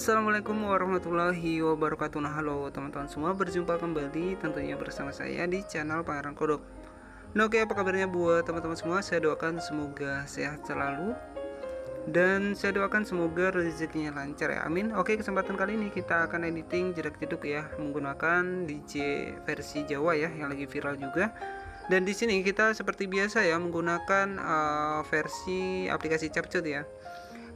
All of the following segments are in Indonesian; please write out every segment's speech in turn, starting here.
Assalamualaikum warahmatullahi wabarakatuh. Nah halo teman-teman semua berjumpa kembali tentunya bersama saya di channel Pangeran Kodok. Nah oke apa kabarnya buat teman-teman semua? Saya doakan semoga sehat selalu dan saya doakan semoga rezekinya lancar ya. Amin. Oke kesempatan kali ini kita akan editing jedak jeduk ya menggunakan DJ versi Jawa ya yang lagi viral juga. Dan di sini kita seperti biasa ya menggunakan uh, versi aplikasi CapCut ya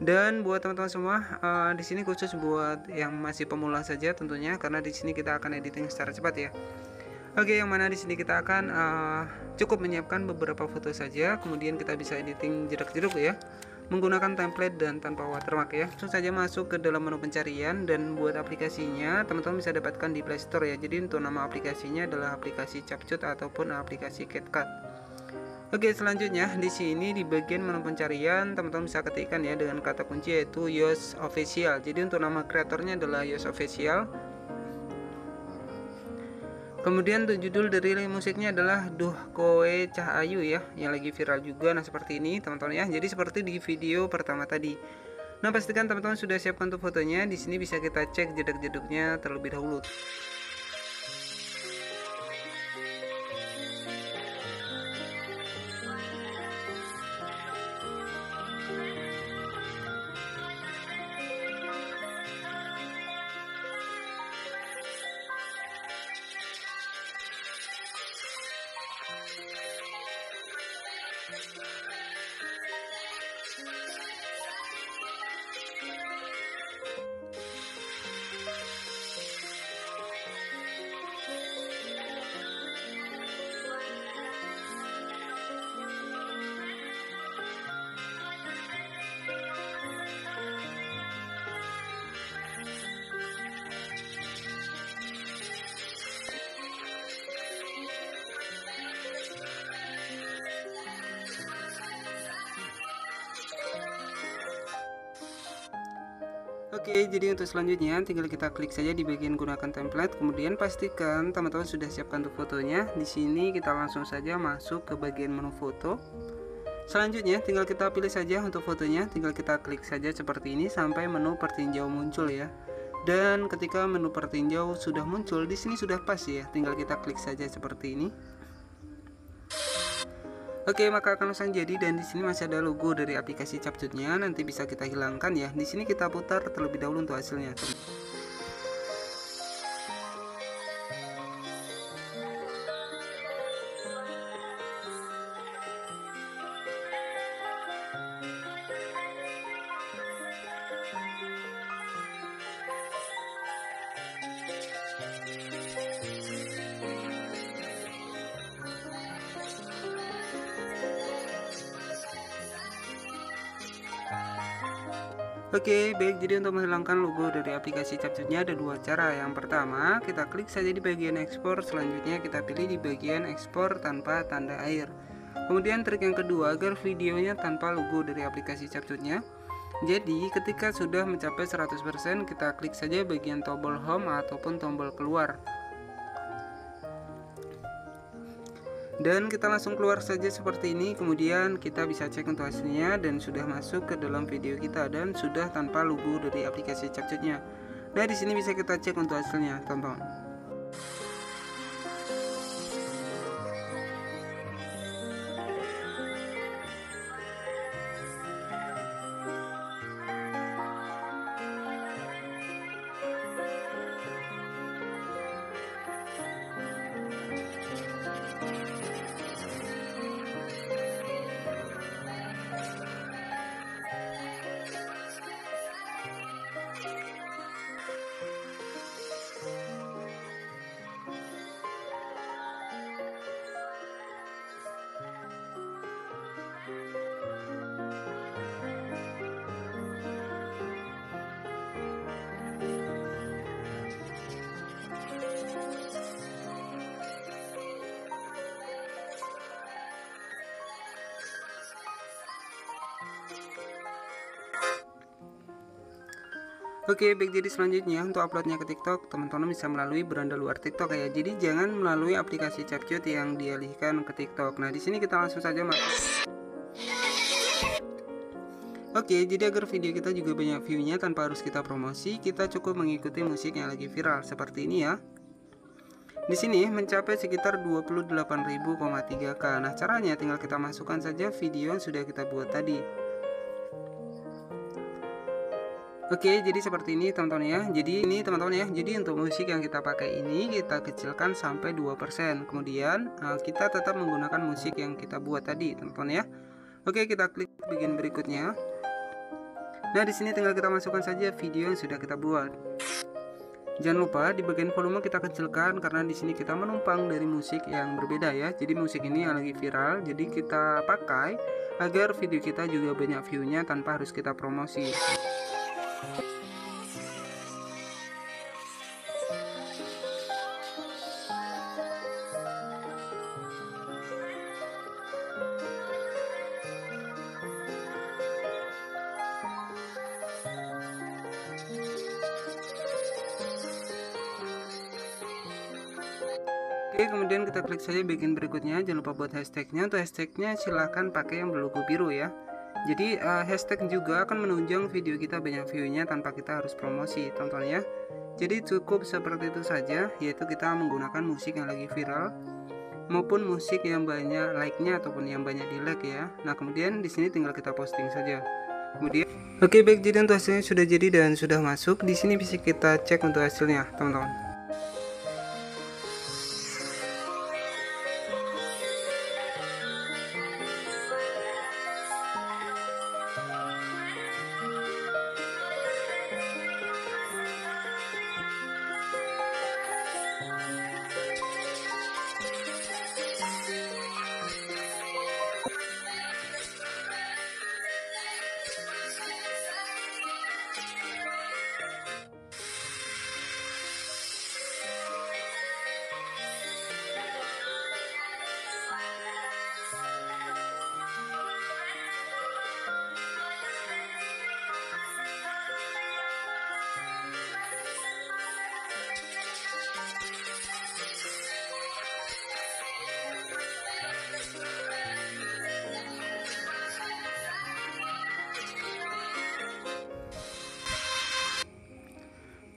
dan buat teman-teman semua, uh, di sini khusus buat yang masih pemula saja tentunya karena di sini kita akan editing secara cepat ya. Oke, yang mana di sini kita akan uh, cukup menyiapkan beberapa foto saja, kemudian kita bisa editing jedak-jeduk ya menggunakan template dan tanpa watermark ya. Langsung saja masuk ke dalam menu pencarian dan buat aplikasinya teman-teman bisa dapatkan di Play Store ya. Jadi untuk nama aplikasinya adalah aplikasi Capcut ataupun aplikasi CapCut. Oke selanjutnya di sini di bagian menu pencarian teman-teman bisa ketikkan ya dengan kata kunci yaitu Yos Official. Jadi untuk nama kreatornya adalah Yos Official. Kemudian untuk judul dari musiknya adalah Duh Koe Cahayu ya yang lagi viral juga. Nah seperti ini teman-teman ya. Jadi seperti di video pertama tadi. Nah pastikan teman-teman sudah siapkan untuk fotonya. Di sini bisa kita cek jedak-jeduknya terlebih dahulu. Oke, jadi untuk selanjutnya tinggal kita klik saja di bagian gunakan template, kemudian pastikan teman-teman sudah siapkan untuk fotonya. Di sini kita langsung saja masuk ke bagian menu foto. Selanjutnya tinggal kita pilih saja untuk fotonya, tinggal kita klik saja seperti ini sampai menu pertinjau muncul ya. Dan ketika menu pertinjau sudah muncul, di sini sudah pas ya, tinggal kita klik saja seperti ini. Oke, maka akan langsung jadi dan di sini masih ada logo dari aplikasi capcutnya. Nanti bisa kita hilangkan ya. Di sini kita putar terlebih dahulu untuk hasilnya. Oke, baik. Jadi untuk menghilangkan logo dari aplikasi capcutnya ada dua cara. Yang pertama, kita klik saja di bagian ekspor. Selanjutnya kita pilih di bagian ekspor tanpa tanda air. Kemudian trik yang kedua, agar videonya tanpa logo dari aplikasi capcutnya. Jadi, ketika sudah mencapai 100%, kita klik saja bagian tombol home ataupun tombol keluar. Dan kita langsung keluar saja seperti ini. Kemudian kita bisa cek untuk hasilnya dan sudah masuk ke dalam video kita dan sudah tanpa logo dari aplikasi capcutnya nah di sini bisa kita cek untuk hasilnya. Teman-teman Oke baik jadi selanjutnya untuk uploadnya ke TikTok teman-teman bisa melalui beranda luar TikTok ya jadi jangan melalui aplikasi CapCut yang dialihkan ke TikTok nah di sini kita langsung saja masuk Oke, jadi agar video kita juga banyak view-nya tanpa harus kita promosi, kita cukup mengikuti musik yang lagi viral seperti ini ya. Di sini mencapai sekitar 28.000,3k. Nah, caranya tinggal kita masukkan saja video yang sudah kita buat tadi. Oke, jadi seperti ini teman-teman ya. Jadi ini teman-teman ya. Jadi untuk musik yang kita pakai ini kita kecilkan sampai 2%. Kemudian eh, kita tetap menggunakan musik yang kita buat tadi, teman-teman ya. Oke, kita klik bagian berikutnya. Nah, di sini tinggal kita masukkan saja video yang sudah kita buat. Jangan lupa di bagian volume kita kecilkan karena di sini kita menumpang dari musik yang berbeda ya. Jadi musik ini yang lagi viral, jadi kita pakai agar video kita juga banyak view-nya tanpa harus kita promosi. Oke kemudian kita klik saja bagian berikutnya. Jangan lupa buat hashtagnya. Untuk hashtagnya silahkan pakai yang berlogo biru ya jadi uh, hashtag juga akan menunjang video kita banyak viewnya tanpa kita harus promosi tonton ya jadi cukup seperti itu saja yaitu kita menggunakan musik yang lagi viral maupun musik yang banyak like-nya ataupun yang banyak di like ya. Nah kemudian di sini tinggal kita posting saja. Kemudian oke baik jadi untuk hasilnya sudah jadi dan sudah masuk. Di sini bisa kita cek untuk hasilnya teman-teman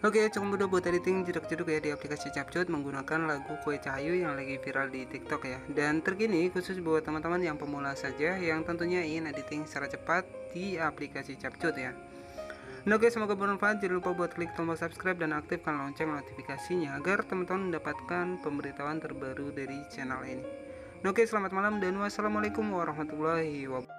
Oke, cukup mudah buat editing jeduk-jeduk ya di aplikasi Capcut menggunakan lagu Kue Cahayu yang lagi viral di TikTok ya. Dan terkini khusus buat teman-teman yang pemula saja yang tentunya ingin editing secara cepat di aplikasi Capcut ya. Nah, oke, semoga bermanfaat. Jangan lupa buat klik tombol subscribe dan aktifkan lonceng notifikasinya agar teman-teman mendapatkan pemberitahuan terbaru dari channel ini. Nah, oke, selamat malam dan wassalamualaikum warahmatullahi wabarakatuh.